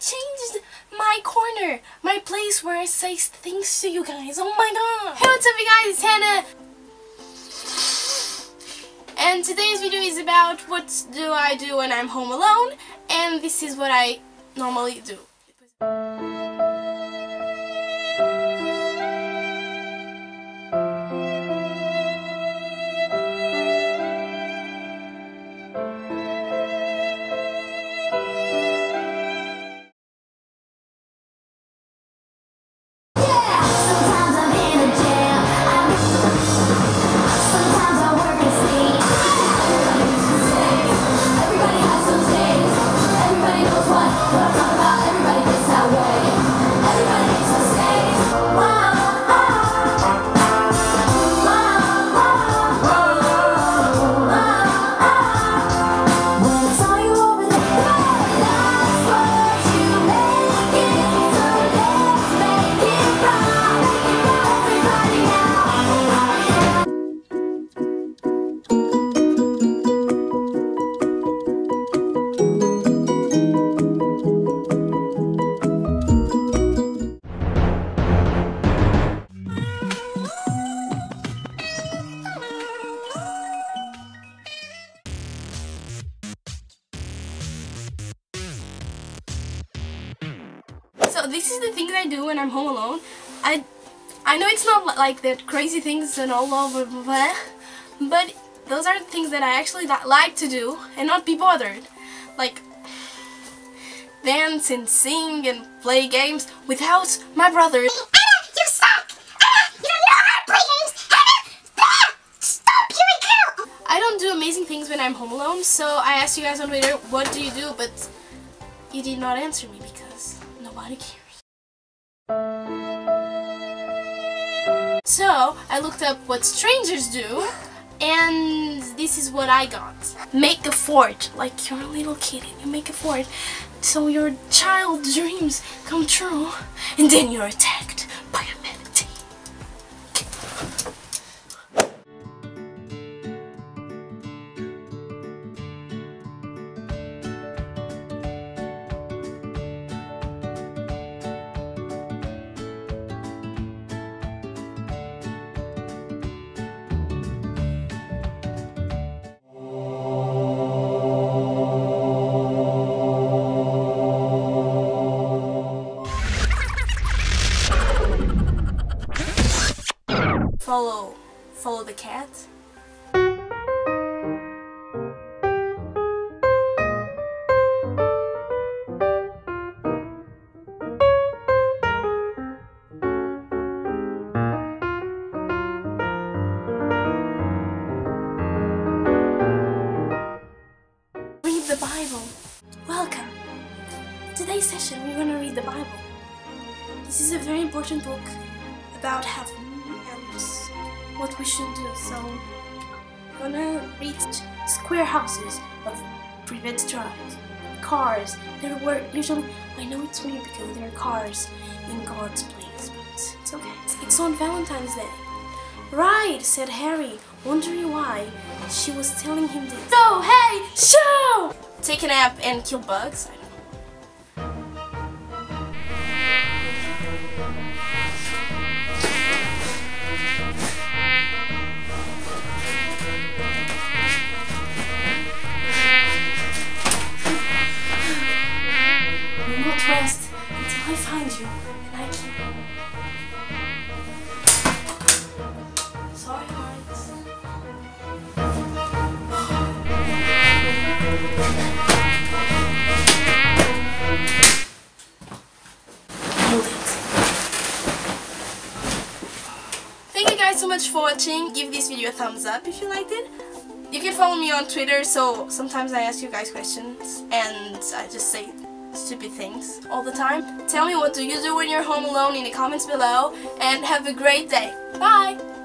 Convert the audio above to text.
changed my corner, my place where I say things to you guys. Oh my god. Hey, what's up you guys? It's Anna. And today's video is about what do I do when I'm home alone. And this is what I normally do. So this is the things I do when I'm home alone. I I know it's not like that crazy things and all over, but those are the things that I actually like to do and not be bothered. Like dance and sing and play games without my brother. Anna, you suck! Anna, you don't know how to play games! Anna! Ah! Stop, a girl! I don't do amazing things when I'm home alone, so I asked you guys on Twitter, what do you do? But you did not answer me So I looked up what strangers do, and this is what I got. Make a fort, like you're a little kid and you make a fort, so your child dreams come true, and then you're attacked Follow, follow the cat. Read the Bible. Welcome. Today's session, we're going to read the Bible. This is a very important book about heaven what we should do. So, gonna reach square houses of Privet Drives, cars. There were usually, I know it's weird because there are cars in God's place, but it's okay. It's, it's on Valentine's Day. Right, said Harry, wondering why she was telling him this. So, hey, show! Take a nap and kill bugs. Much for watching. Give this video a thumbs up if you liked it. You can follow me on Twitter, so sometimes I ask you guys questions and I just say stupid things all the time. Tell me what do you do when you're home alone in the comments below and have a great day. Bye!